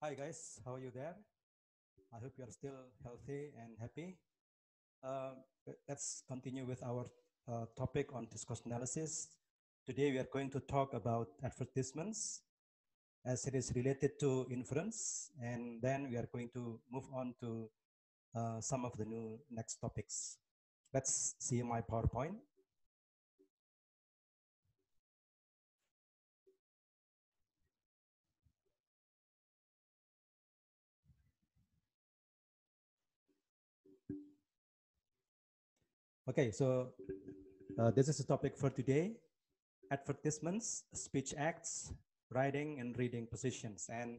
Hi guys, how are you there? I hope you are still healthy and happy. Uh, let's continue with our uh, topic on discourse analysis. Today we are going to talk about advertisements as it is related to inference, and then we are going to move on to uh, some of the new next topics. Let's see my PowerPoint. Okay, so uh, this is the topic for today. Advertisements, speech acts, writing and reading positions. And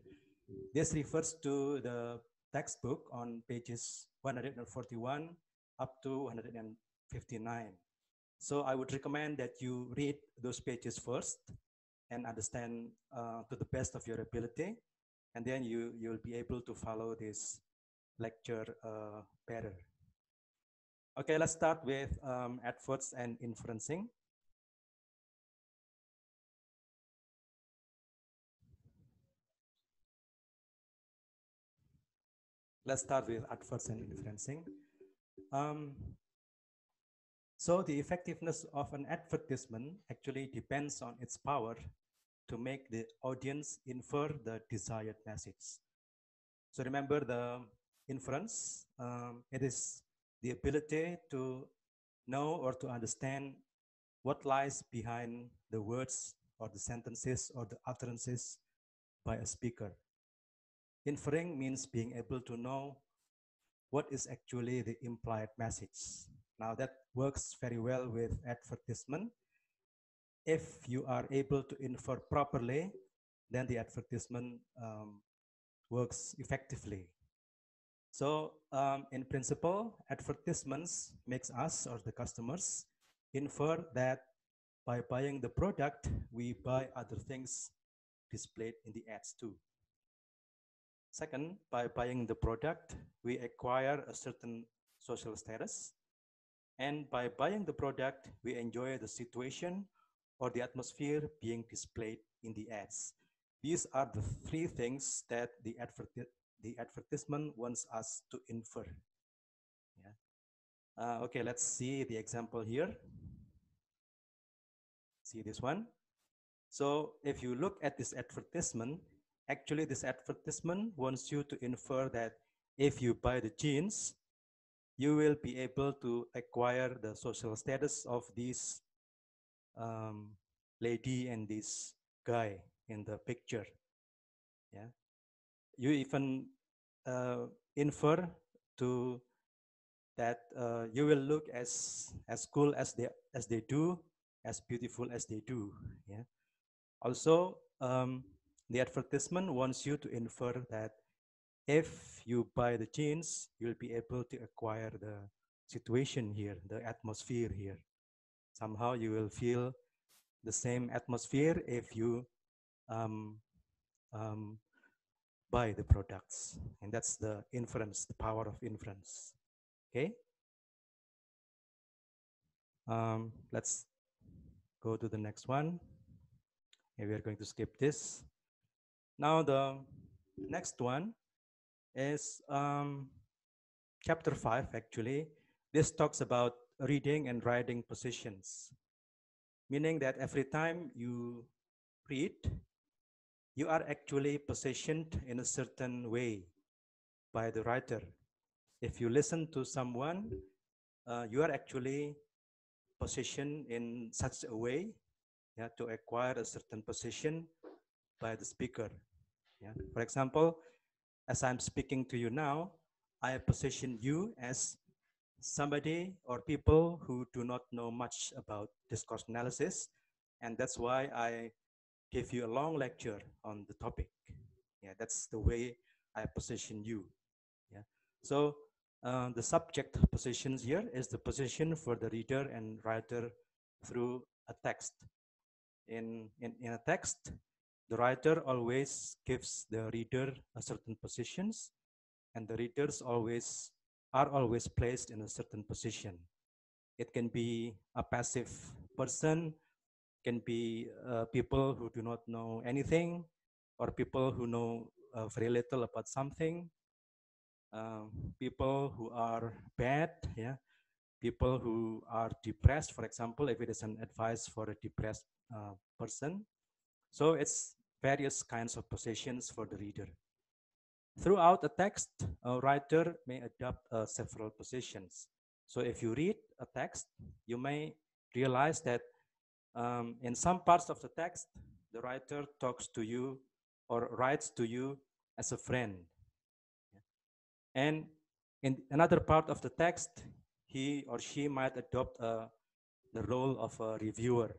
this refers to the textbook on pages 141 up to 159. So I would recommend that you read those pages first and understand uh, to the best of your ability. And then you, you'll be able to follow this lecture uh, better. Okay, let's start with um, adverts and inferencing. Let's start with adverts and inferencing. Um, so the effectiveness of an advertisement actually depends on its power to make the audience infer the desired message. So remember the inference, um, it is the ability to know or to understand what lies behind the words or the sentences or the utterances by a speaker. Inferring means being able to know what is actually the implied message. Now that works very well with advertisement. If you are able to infer properly, then the advertisement um, works effectively. So um, in principle, advertisements makes us or the customers infer that by buying the product, we buy other things displayed in the ads too. Second, by buying the product, we acquire a certain social status. And by buying the product, we enjoy the situation or the atmosphere being displayed in the ads. These are the three things that the advertisement the advertisement wants us to infer. Yeah. Uh, okay, let's see the example here. See this one. So if you look at this advertisement, actually this advertisement wants you to infer that if you buy the jeans, you will be able to acquire the social status of this um, lady and this guy in the picture. Yeah you even uh, infer to that uh, you will look as as cool as they as they do, as beautiful as they do. Yeah. Also, um, the advertisement wants you to infer that if you buy the jeans, you'll be able to acquire the situation here, the atmosphere here. Somehow you will feel the same atmosphere if you um, um, buy the products. And that's the inference, the power of inference. Okay. Um, let's go to the next one. we are going to skip this. Now the next one is um, chapter five, actually. This talks about reading and writing positions, meaning that every time you read, you are actually positioned in a certain way by the writer. If you listen to someone, uh, you are actually positioned in such a way yeah, to acquire a certain position by the speaker. Yeah. For example, as I'm speaking to you now, I position you as somebody or people who do not know much about discourse analysis. And that's why I give you a long lecture on the topic. Yeah, that's the way I position you. Yeah. So uh, the subject positions here is the position for the reader and writer through a text. In, in, in a text, the writer always gives the reader a certain positions and the readers always are always placed in a certain position. It can be a passive person can be uh, people who do not know anything, or people who know uh, very little about something, um, people who are bad, yeah, people who are depressed, for example, if it is an advice for a depressed uh, person. So it's various kinds of positions for the reader. Throughout a text, a writer may adopt uh, several positions. So if you read a text, you may realize that um, in some parts of the text, the writer talks to you or writes to you as a friend. And in another part of the text, he or she might adopt uh, the role of a reviewer.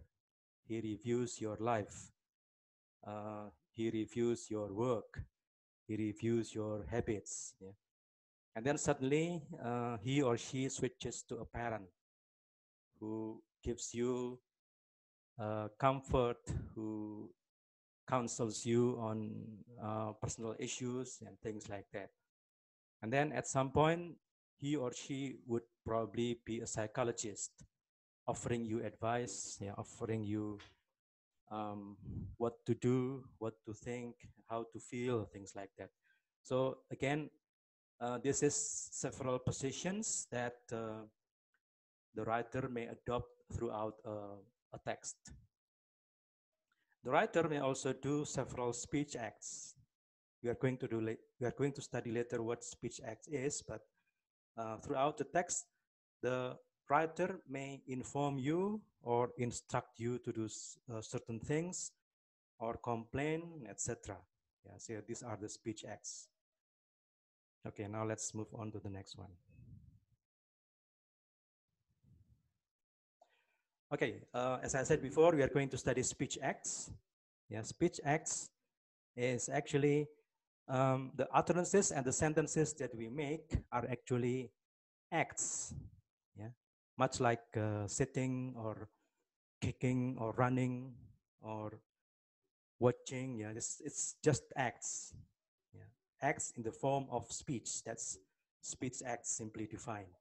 He reviews your life. Uh, he reviews your work. He reviews your habits. Yeah? And then suddenly, uh, he or she switches to a parent who gives you comfort, who counsels you on uh, personal issues and things like that. And then at some point, he or she would probably be a psychologist offering you advice, yeah, offering you um, what to do, what to think, how to feel, things like that. So again, uh, this is several positions that uh, the writer may adopt throughout uh, a text. The writer may also do several speech acts. We are going to do we are going to study later what speech act is, but uh, throughout the text, the writer may inform you or instruct you to do uh, certain things or complain, etc. Yeah, so these are the speech acts. Okay, now let's move on to the next one. Okay, uh, as I said before, we are going to study speech acts. Yeah, speech acts is actually um, the utterances and the sentences that we make are actually acts. Yeah, much like uh, sitting or kicking or running or watching. Yeah, it's, it's just acts. Yeah, acts in the form of speech. That's speech acts simply defined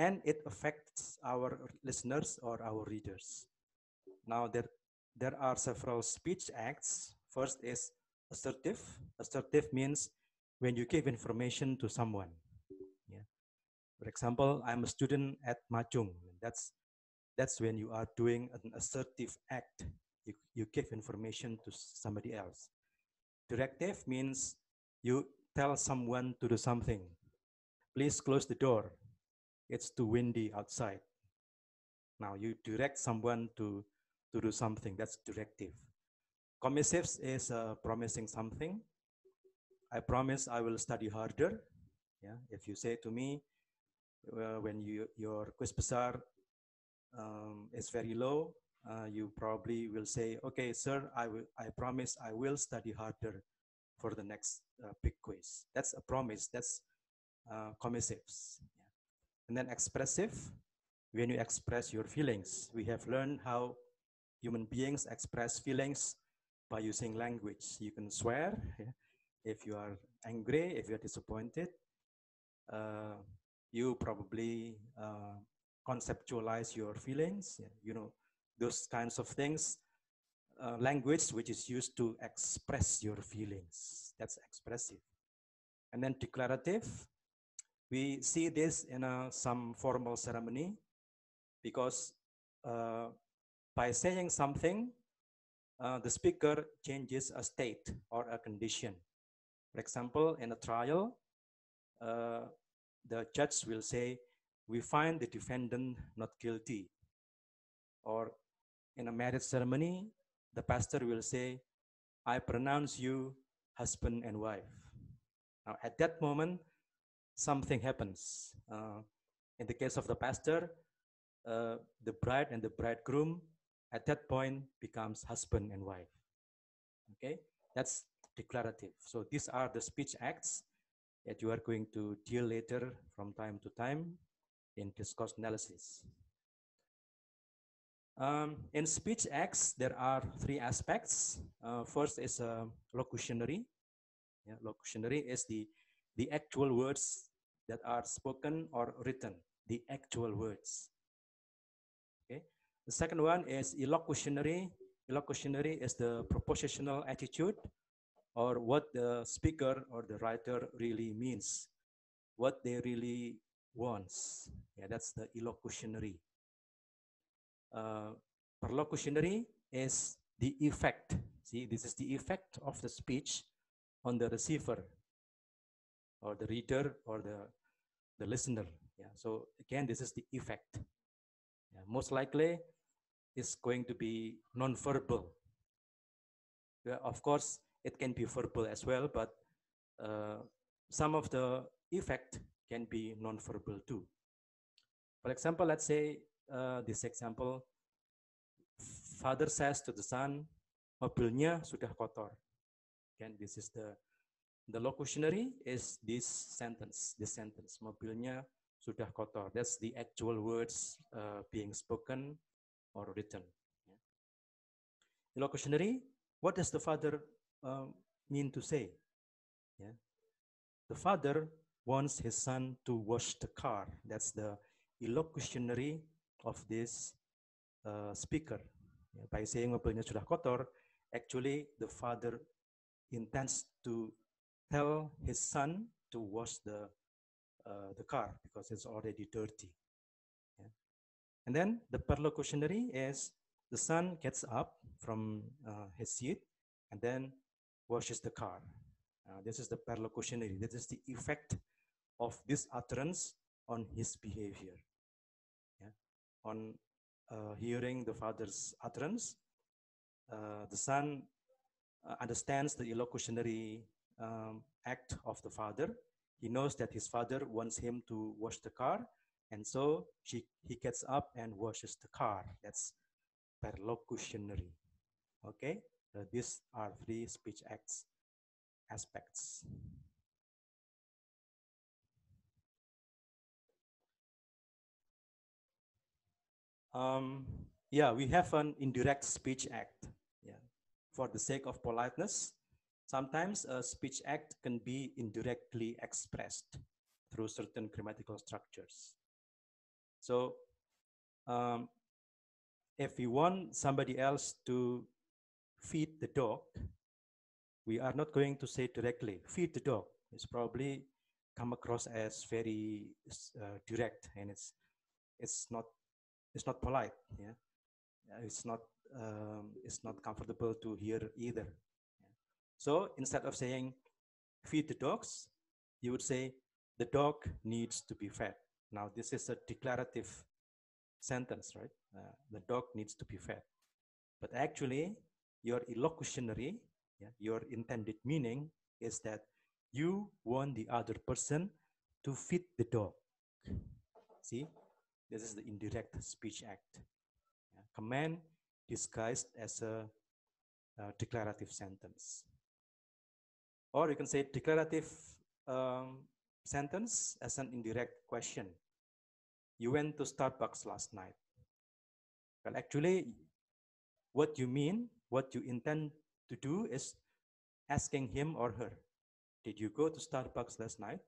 and it affects our listeners or our readers. Now, there, there are several speech acts. First is assertive. Assertive means when you give information to someone. Yeah. For example, I'm a student at Ma Chung. That's, that's when you are doing an assertive act. You, you give information to somebody else. Directive means you tell someone to do something. Please close the door it's too windy outside. Now you direct someone to, to do something, that's directive. Commissives is uh, promising something. I promise I will study harder. Yeah, if you say to me, uh, when you, your quiz besar um, is very low, uh, you probably will say, okay, sir, I, will, I promise I will study harder for the next uh, big quiz. That's a promise, that's uh, commissives. And then expressive, when you express your feelings, we have learned how human beings express feelings by using language. You can swear yeah, if you are angry, if you are disappointed. Uh, you probably uh, conceptualize your feelings. Yeah, you know, those kinds of things. Uh, language which is used to express your feelings. That's expressive. And then declarative, we see this in a, some formal ceremony because uh, by saying something, uh, the speaker changes a state or a condition. For example, in a trial, uh, the judge will say, we find the defendant not guilty. Or in a marriage ceremony, the pastor will say, I pronounce you husband and wife. Now, at that moment, something happens. Uh, in the case of the pastor, uh, the bride and the bridegroom at that point becomes husband and wife. Okay, that's declarative. So these are the speech acts that you are going to deal later from time to time in discourse analysis. Um, in speech acts, there are three aspects. Uh, first is uh, locutionary. Yeah, locutionary is the, the actual words that are spoken or written, the actual words. Okay. The second one is illocutionary. Illocutionary is the propositional attitude or what the speaker or the writer really means, what they really wants. Yeah, that's the illocutionary. Uh, perlocutionary is the effect. See, this is the effect of the speech on the receiver or the reader or the, the listener. Yeah, so again, this is the effect. Yeah, most likely, is going to be non-verbal. Yeah, of course, it can be verbal as well, but uh, some of the effect can be non-verbal too. For example, let's say uh, this example, father says to the son, mobilnya sudah kotor. Again, this is the the locutionary is this sentence, this sentence, mobilnya sudah kotor. That's the actual words uh, being spoken or written. Yeah. Illocutionary, what does the father uh, mean to say? Yeah. The father wants his son to wash the car. That's the illocutionary of this uh, speaker. Yeah. By saying mobilnya sudah kotor, actually the father intends to tell his son to wash the uh, the car because it's already dirty. Yeah. And then the perlocutionary is the son gets up from uh, his seat and then washes the car. Uh, this is the perlocutionary. This is the effect of this utterance on his behavior. Yeah. On uh, hearing the father's utterance, uh, the son uh, understands the illocutionary um, act of the father. He knows that his father wants him to wash the car, and so she, he gets up and washes the car. That's perlocutionary. Okay, so these are three speech acts aspects. Um, yeah, we have an indirect speech act. Yeah, for the sake of politeness, Sometimes a speech act can be indirectly expressed through certain grammatical structures. So um, if we want somebody else to feed the dog, we are not going to say directly, feed the dog. It's probably come across as very uh, direct and it's, it's, not, it's not polite. Yeah? It's, not, um, it's not comfortable to hear either. So instead of saying feed the dogs, you would say the dog needs to be fed. Now this is a declarative sentence, right? Uh, the dog needs to be fed. But actually, your illocutionary, yeah, your intended meaning is that you want the other person to feed the dog. See, this is the indirect speech act. Yeah, command disguised as a, a declarative sentence. Or you can say declarative um, sentence as an indirect question. You went to Starbucks last night. Well, actually, what you mean, what you intend to do is asking him or her, did you go to Starbucks last night?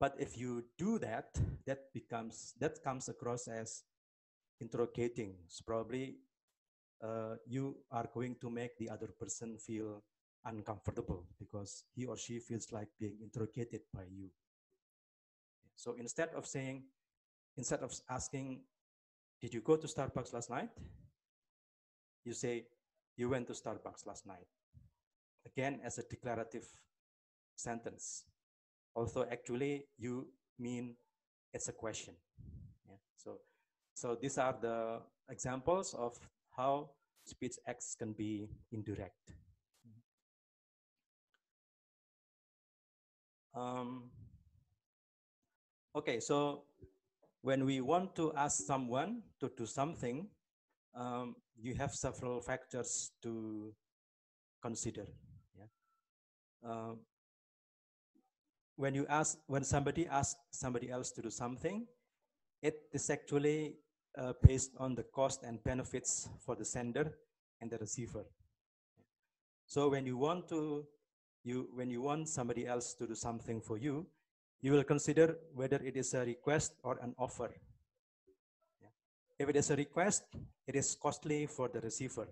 But if you do that, that becomes, that comes across as interrogating. So probably uh, you are going to make the other person feel uncomfortable because he or she feels like being interrogated by you. So instead of saying, instead of asking, did you go to Starbucks last night? You say, you went to Starbucks last night. Again, as a declarative sentence. Although actually you mean it's a question. Yeah. So, so these are the examples of how speech acts can be indirect. Um, okay, so when we want to ask someone to do something, um, you have several factors to consider. Yeah. Um, when you ask, when somebody asks somebody else to do something, it is actually uh, based on the cost and benefits for the sender and the receiver. So when you want to you when you want somebody else to do something for you, you will consider whether it is a request or an offer. If it is a request, it is costly for the receiver.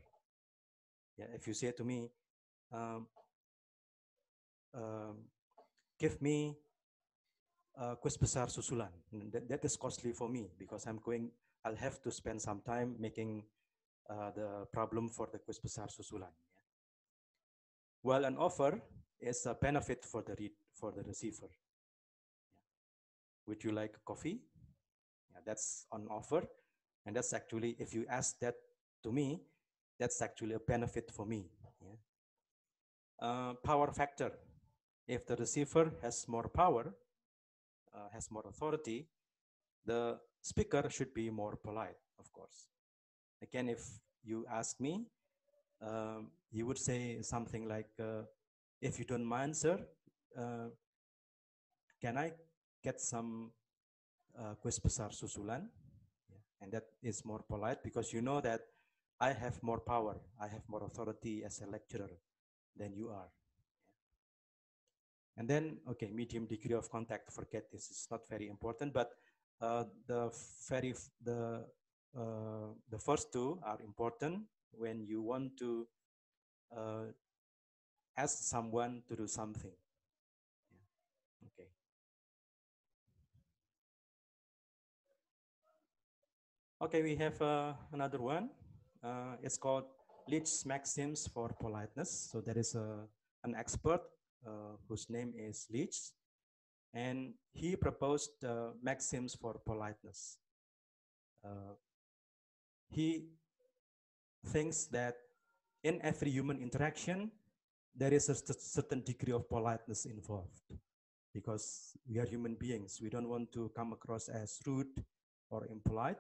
Yeah, if you say to me, um, give me uh, besar susulan. That, is costly for me because I'm going, I'll have to spend some time making uh, the problem for the quiz besar susulan. Yeah. Well, an offer is a benefit for the read, for the receiver. Yeah. Would you like coffee? Yeah, that's on offer. And that's actually, if you ask that to me, that's actually a benefit for me. Yeah. Uh, power factor. If the receiver has more power, uh, has more authority, the speaker should be more polite, of course. Again, if you ask me, um, you would say something like, uh, if you don't mind, sir, uh, can I get some uh, quiz besar susulan? Yeah. And that is more polite because you know that I have more power, I have more authority as a lecturer than you are. And then, okay, medium degree of contact, forget this, it's not very important, but uh, the very, the, uh, the first two are important when you want to uh, ask someone to do something. Yeah. Okay. Okay, we have uh, another one. Uh, it's called Leech's Maxims for Politeness. So there is a, an expert uh, whose name is Leach, and he proposed uh, maxims for politeness. Uh, he thinks that in every human interaction, there is a certain degree of politeness involved because we are human beings. We don't want to come across as rude or impolite.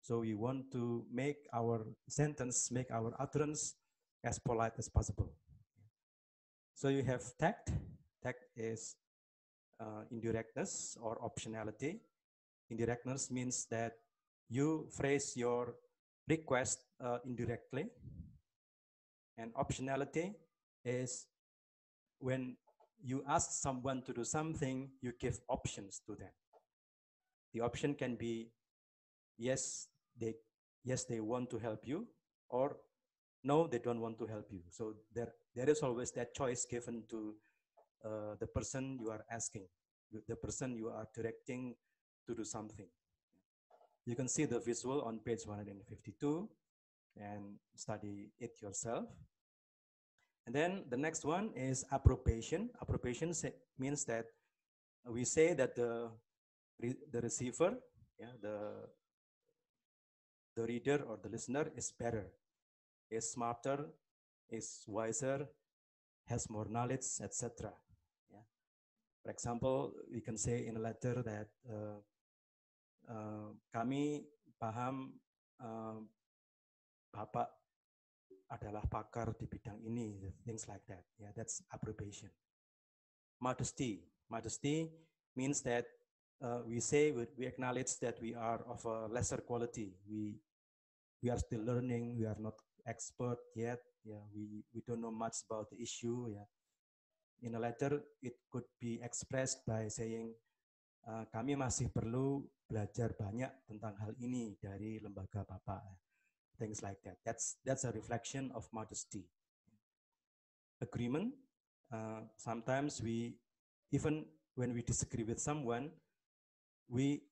So we want to make our sentence, make our utterance as polite as possible. So you have tact. Tact is uh, indirectness or optionality. Indirectness means that you phrase your request uh, indirectly. And optionality is when you ask someone to do something, you give options to them. The option can be yes, they yes they want to help you, or no, they don't want to help you. So there there is always that choice given to uh, the person you are asking, the person you are directing to do something. You can see the visual on page 152 and study it yourself. And then the next one is approbation. Approbation means that we say that the, the receiver, yeah, the, the reader or the listener is better, is smarter, is wiser, has more knowledge, etc. Yeah. For example, we can say in a letter that uh, uh, kami paham uh, Bapak adalah pakar di bidang ini, things like that. Yeah, that's approbation. Modesty. Modesty means that uh, we say we, we acknowledge that we are of a lesser quality. We we are still learning. We are not expert yet. Yeah, we, we don't know much about the issue. Yeah. In a letter, it could be expressed by saying, uh, kami masih perlu belajar banyak tentang hal ini dari lembaga Bapak. Things like that. That's, that's a reflection of modesty. Agreement. Uh, sometimes we, even when we disagree with someone, we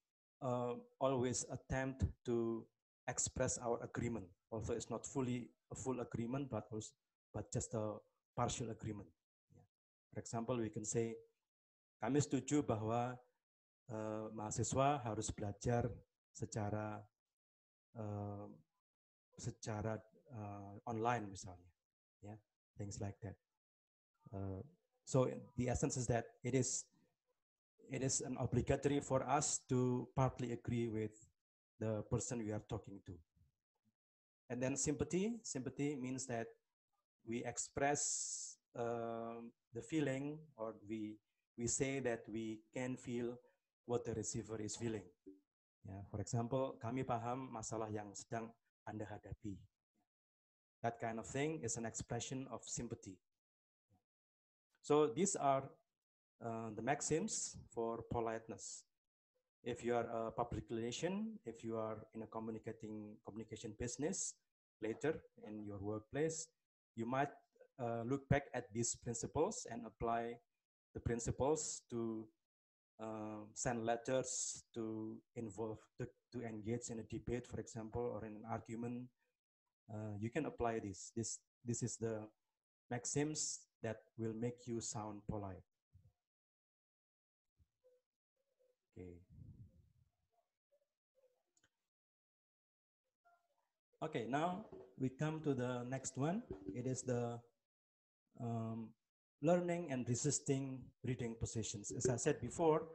uh, always attempt to express our agreement. Although it's not fully a full agreement, but also, but just a partial agreement. Yeah. For example, we can say, kami setuju bahwa uh, mahasiswa harus belajar secara uh, secara uh, online misalnya, yeah, things like that. Uh, so the essence is that it is it is an obligatory for us to partly agree with the person we are talking to. And then sympathy, sympathy means that we express uh, the feeling or we, we say that we can feel what the receiver is feeling. Yeah, for example, kami paham masalah yang sedang Anda hadapi. That kind of thing is an expression of sympathy. So these are uh, the maxims for politeness if you are a public relation, if you are in a communicating communication business later in your workplace, you might uh, look back at these principles and apply the principles to uh, send letters to involve to, to engage in a debate for example or in an argument. Uh, you can apply this. This this is the maxims that will make you sound polite. Okay. Okay now we come to the next one. It is the um, learning and resisting reading positions. As I said before,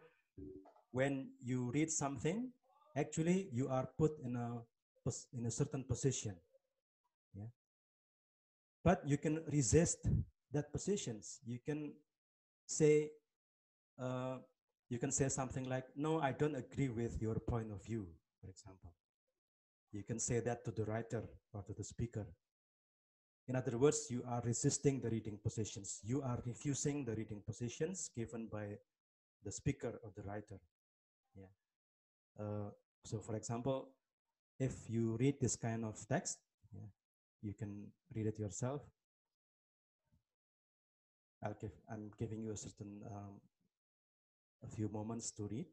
when you read something, actually you are put in a in a certain position. Yeah. But you can resist that positions. You can say, uh, you can say something like, "No, I don't agree with your point of view," for example. You can say that to the writer or to the speaker. In other words, you are resisting the reading positions. You are refusing the reading positions given by the speaker or the writer. Yeah. Uh, so, for example, if you read this kind of text, yeah, you can read it yourself. I'll give, I'm giving you a certain um, a few moments to read.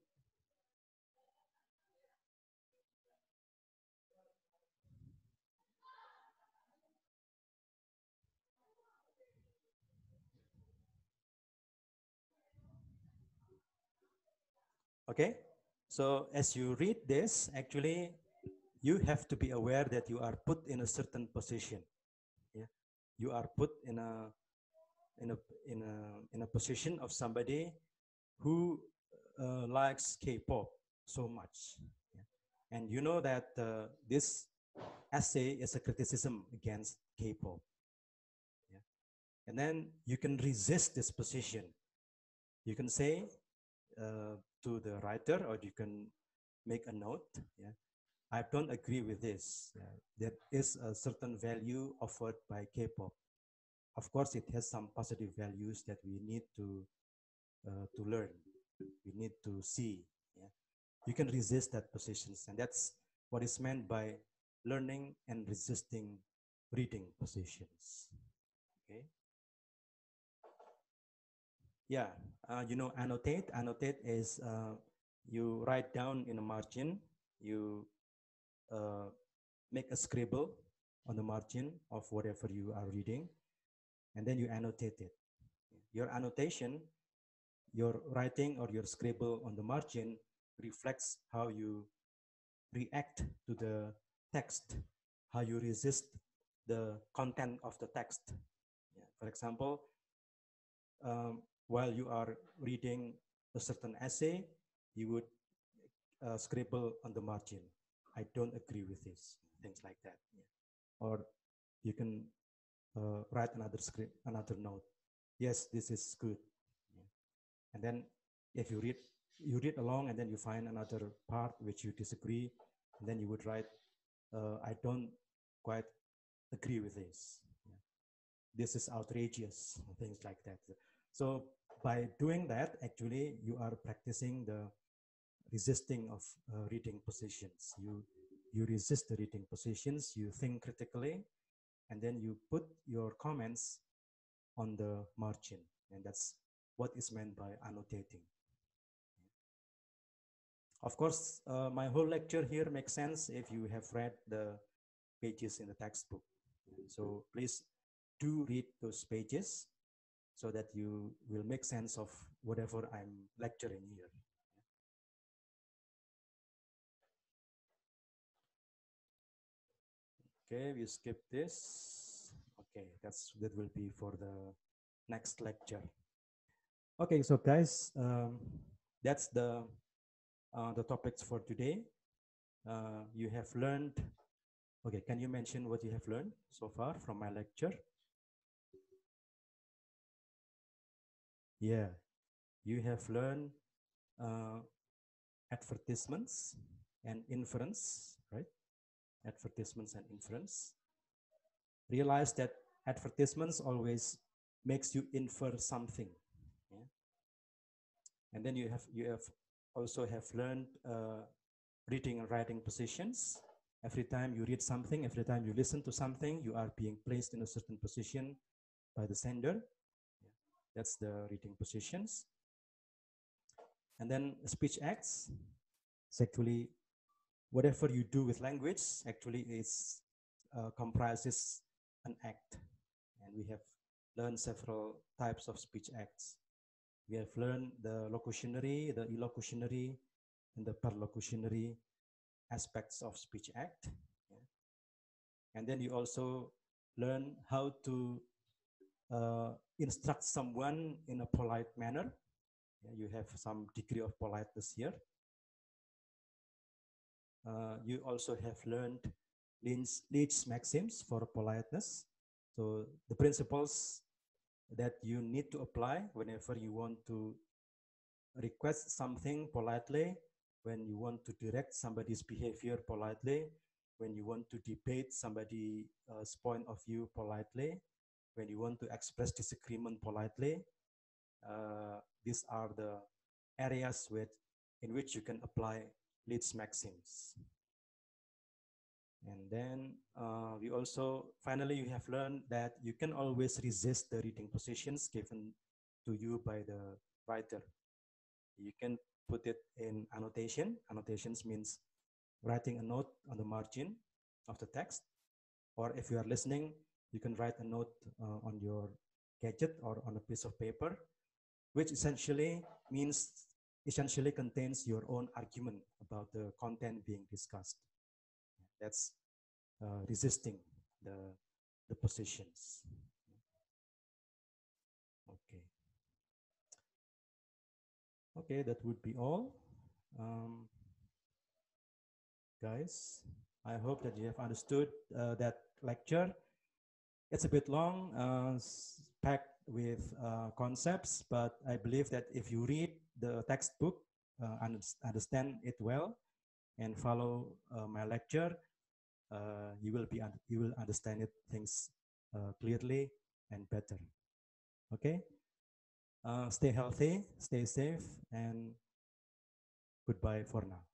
Okay, so as you read this, actually, you have to be aware that you are put in a certain position. Yeah, you are put in a in a in a in a position of somebody who uh, likes K-pop so much, yeah? and you know that uh, this essay is a criticism against K-pop. Yeah? And then you can resist this position. You can say, uh, to the writer or you can make a note. Yeah. I don't agree with this. Yeah. There is a certain value offered by K-pop. Of course, it has some positive values that we need to uh, to learn. We need to see. Yeah. You can resist that positions, and that's what is meant by learning and resisting reading positions. Okay. Yeah, uh, you know, annotate. Annotate is uh, you write down in a margin, you uh, make a scribble on the margin of whatever you are reading, and then you annotate it. Your annotation, your writing or your scribble on the margin reflects how you react to the text, how you resist the content of the text. Yeah. For example, um, while you are reading a certain essay, you would uh, scribble on the margin. I don't agree with this, things like that. Yeah. Or you can uh, write another script, another note. Yes, this is good. Yeah. And then if you read, you read along and then you find another part which you disagree, and then you would write, uh, I don't quite agree with this. Yeah. This is outrageous, things like that. So by doing that, actually, you are practicing the resisting of uh, reading positions. You, you resist the reading positions, you think critically, and then you put your comments on the margin. And that's what is meant by annotating. Of course, uh, my whole lecture here makes sense if you have read the pages in the textbook. So please do read those pages so that you will make sense of whatever I'm lecturing here. Okay, we skip this. Okay, that's that will be for the next lecture. Okay, so guys, um, that's the uh, the topics for today. Uh, you have learned. Okay, can you mention what you have learned so far from my lecture? Yeah, you have learned uh, advertisements and inference, right? Advertisements and inference. Realize that advertisements always makes you infer something. Yeah? And then you have you have also have learned uh, reading and writing positions. Every time you read something, every time you listen to something, you are being placed in a certain position by the sender That's the reading positions. And then speech acts. It's actually whatever you do with language actually is uh, comprises an act. And we have learned several types of speech acts. We have learned the locutionary, the illocutionary, and the perlocutionary aspects of speech act. Yeah. And then you also learn how to uh, instruct someone in a polite manner. Yeah, you have some degree of politeness here. Uh, you also have learned Leech's maxims for politeness. So the principles that you need to apply whenever you want to request something politely, when you want to direct somebody's behavior politely, when you want to debate somebody's uh, point of view politely, when you want to express disagreement politely, uh, these are the areas with, in which you can apply Leech's maxims. And then uh, we also, finally, you have learned that you can always resist the reading positions given to you by the writer. You can put it in annotation. Annotations means writing a note on the margin of the text. Or if you are listening, you can write a note uh, on your gadget or on a piece of paper, which essentially means, essentially contains your own argument about the content being discussed. That's uh, resisting the, the positions. Okay. Okay, that would be all. Um, guys, I hope that you have understood uh, that lecture. It's a bit long, uh, packed with uh, concepts, but I believe that if you read the textbook, uh, understand it well, and follow uh, my lecture, uh, you will be you will understand it things uh, clearly and better. Okay. Stay healthy, stay safe, and goodbye for now.